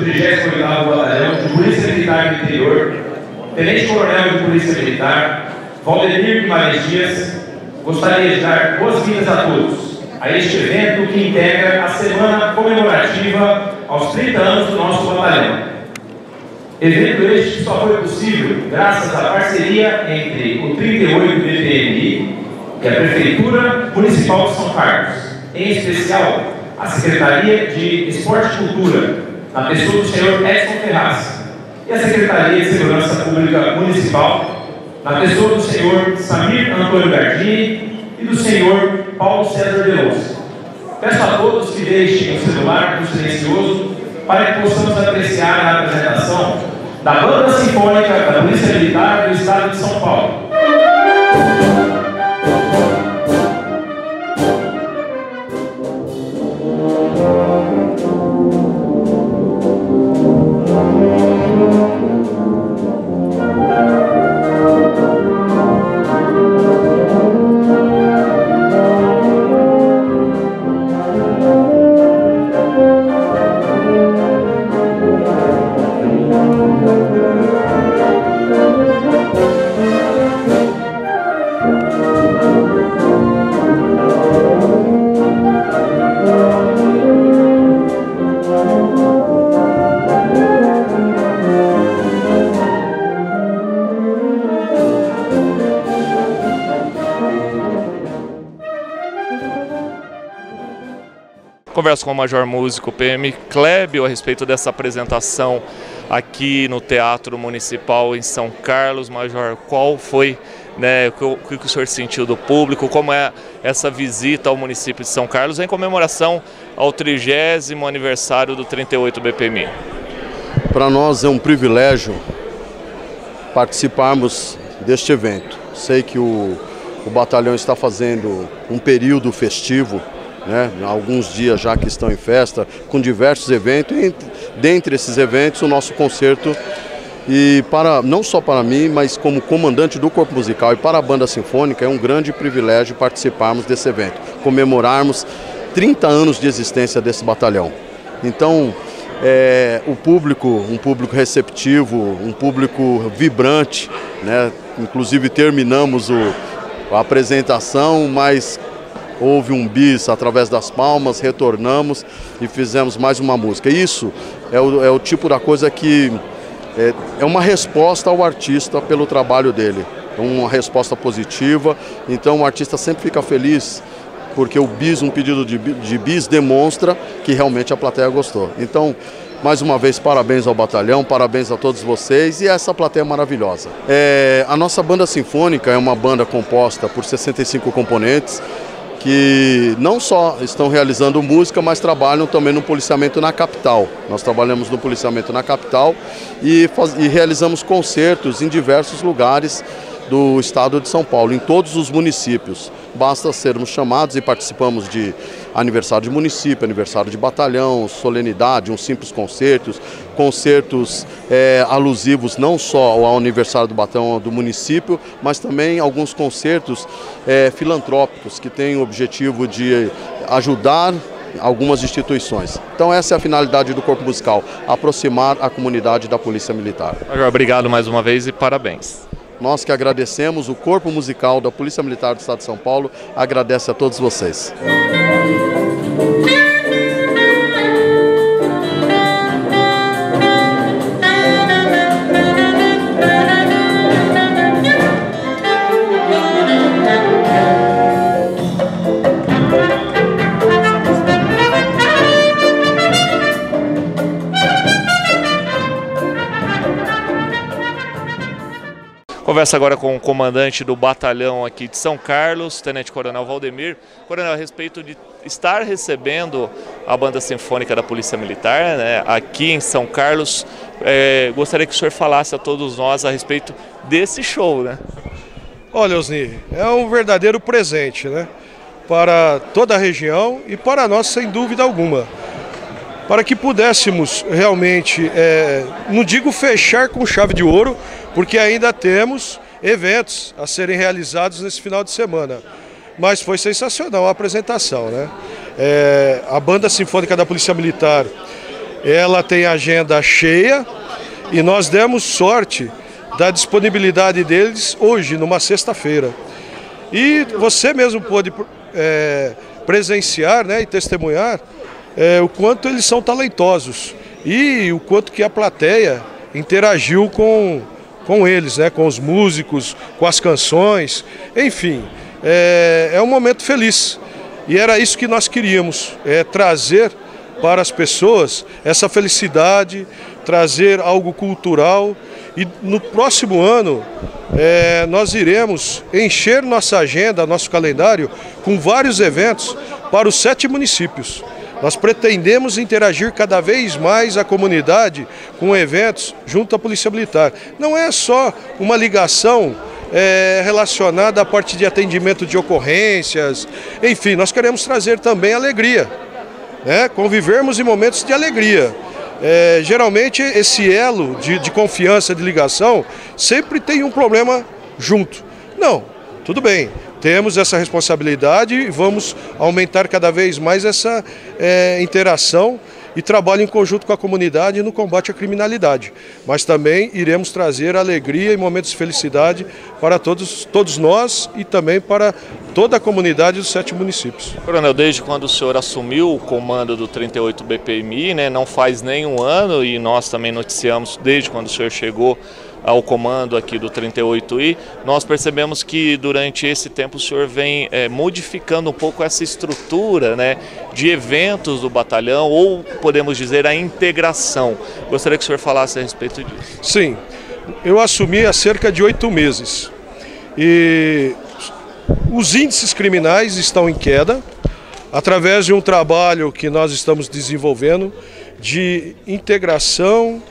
do 38º Batalhão de Polícia Militar do Interior, Tenente Coronel de Polícia Militar, Valdemir Guimarães Dias, gostaria de dar boas-vindas a todos a este evento que integra a semana comemorativa aos 30 anos do nosso batalhão. Evento este só foi possível graças à parceria entre o 38 BPMI e a Prefeitura Municipal de São Carlos, em especial a Secretaria de Esporte e Cultura, na pessoa do senhor Edson Ferraz, e a Secretaria de Segurança Pública Municipal, na pessoa do senhor Samir Antônio Gardini e do senhor Paulo César Veloso. Peço a todos que deixem o celular no silencioso para que possamos apreciar a apresentação da Banda Sinfônica da Polícia Militar do Estado de São Paulo. Converso com o Major Músico PM Klebio a respeito dessa apresentação aqui no Teatro Municipal em São Carlos. Major, qual foi, né, o que o senhor sentiu do público, como é essa visita ao município de São Carlos em comemoração ao 30 aniversário do 38 BPMI? Para nós é um privilégio participarmos deste evento. Sei que o, o batalhão está fazendo um período festivo né? alguns dias já que estão em festa, com diversos eventos, e dentre esses eventos o nosso concerto e para não só para mim, mas como comandante do corpo musical e para a banda sinfônica é um grande privilégio participarmos desse evento, comemorarmos 30 anos de existência desse batalhão. Então, é, o público, um público receptivo, um público vibrante, né? Inclusive terminamos o, a apresentação, mas houve um bis através das palmas, retornamos e fizemos mais uma música. Isso é o, é o tipo da coisa que é, é uma resposta ao artista pelo trabalho dele, é uma resposta positiva. Então o artista sempre fica feliz porque o bis, um pedido de, de bis, demonstra que realmente a plateia gostou. Então, mais uma vez, parabéns ao batalhão, parabéns a todos vocês e a essa plateia maravilhosa. É, a nossa banda sinfônica é uma banda composta por 65 componentes que não só estão realizando música, mas trabalham também no policiamento na capital. Nós trabalhamos no policiamento na capital e, faz, e realizamos concertos em diversos lugares do estado de São Paulo, em todos os municípios. Basta sermos chamados e participamos de aniversário de município, aniversário de batalhão, solenidade, uns simples concertos, concertos é, alusivos não só ao aniversário do batalhão do município, mas também alguns concertos é, filantrópicos que têm o objetivo de ajudar algumas instituições. Então essa é a finalidade do Corpo Musical, aproximar a comunidade da Polícia Militar. Obrigado mais uma vez e parabéns. Nós que agradecemos, o Corpo Musical da Polícia Militar do Estado de São Paulo agradece a todos vocês. Conversa agora com o comandante do batalhão aqui de São Carlos, Tenente Coronel Valdemir. Coronel, a respeito de estar recebendo a banda sinfônica da Polícia Militar né, aqui em São Carlos, é, gostaria que o senhor falasse a todos nós a respeito desse show, né? Olha, Osni, é um verdadeiro presente, né? Para toda a região e para nós, sem dúvida alguma. Para que pudéssemos realmente, é, não digo fechar com chave de ouro, porque ainda temos eventos a serem realizados nesse final de semana. Mas foi sensacional a apresentação, né? É, a Banda Sinfônica da Polícia Militar ela tem agenda cheia e nós demos sorte da disponibilidade deles hoje, numa sexta-feira. E você mesmo pôde é, presenciar né, e testemunhar é, o quanto eles são talentosos e o quanto que a plateia interagiu com, com eles, né, com os músicos, com as canções, enfim, é, é um momento feliz. E era isso que nós queríamos, é, trazer para as pessoas essa felicidade, trazer algo cultural e no próximo ano é, nós iremos encher nossa agenda, nosso calendário com vários eventos para os sete municípios. Nós pretendemos interagir cada vez mais a comunidade com eventos junto à Polícia Militar. Não é só uma ligação é, relacionada à parte de atendimento de ocorrências, enfim, nós queremos trazer também alegria, né? convivermos em momentos de alegria. É, geralmente esse elo de, de confiança, de ligação, sempre tem um problema junto. Não, tudo bem, temos essa responsabilidade e vamos aumentar cada vez mais essa é, interação e trabalho em conjunto com a comunidade no combate à criminalidade. Mas também iremos trazer alegria e momentos de felicidade para todos, todos nós e também para toda a comunidade dos sete municípios. Coronel, desde quando o senhor assumiu o comando do 38 BPMI, né, não faz nem um ano e nós também noticiamos desde quando o senhor chegou ao comando aqui do 38i, nós percebemos que durante esse tempo o senhor vem é, modificando um pouco essa estrutura né, de eventos do batalhão, ou podemos dizer a integração. Gostaria que o senhor falasse a respeito disso. Sim, eu assumi há cerca de oito meses e os índices criminais estão em queda através de um trabalho que nós estamos desenvolvendo de integração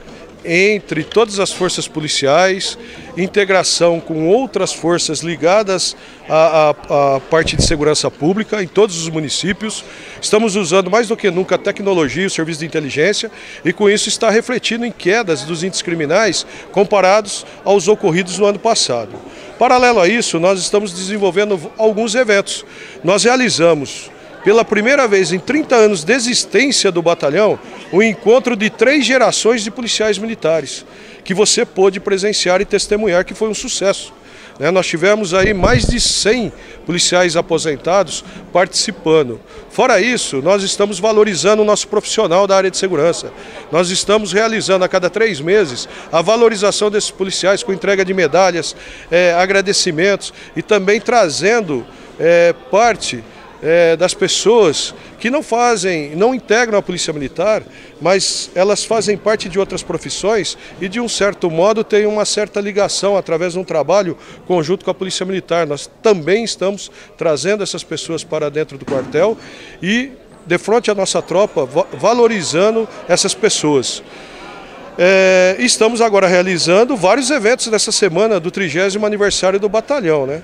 entre todas as forças policiais, integração com outras forças ligadas à, à, à, parte de segurança pública em todos os municípios. Estamos usando mais do que nunca a tecnologia e o serviço de inteligência e com isso está refletindo em quedas dos índices criminais comparados aos ocorridos no ano passado. Paralelo a isso, nós estamos desenvolvendo alguns eventos. Nós realizamos pela primeira vez em 30 anos de existência do batalhão, o encontro de três gerações de policiais militares, que você pôde presenciar e testemunhar que foi um sucesso. Né? Nós tivemos aí mais de 100 policiais aposentados participando. Fora isso, nós estamos valorizando o nosso profissional da área de segurança. Nós estamos realizando a cada três meses a valorização desses policiais com entrega de medalhas, é, agradecimentos e também trazendo é, parte é, das pessoas que não fazem, não integram a Polícia Militar, mas elas fazem parte de outras profissões e de um certo modo têm uma certa ligação através de um trabalho conjunto com a Polícia Militar. Nós também estamos trazendo essas pessoas para dentro do quartel e de frente à nossa tropa, valorizando essas pessoas. É, estamos agora realizando vários eventos nessa semana do 30 aniversário do batalhão, né?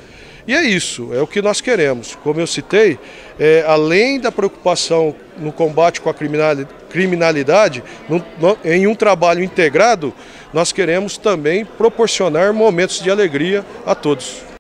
E é isso, é o que nós queremos. Como eu citei, é, além da preocupação no combate com a criminalidade, no, no, em um trabalho integrado, nós queremos também proporcionar momentos de alegria a todos.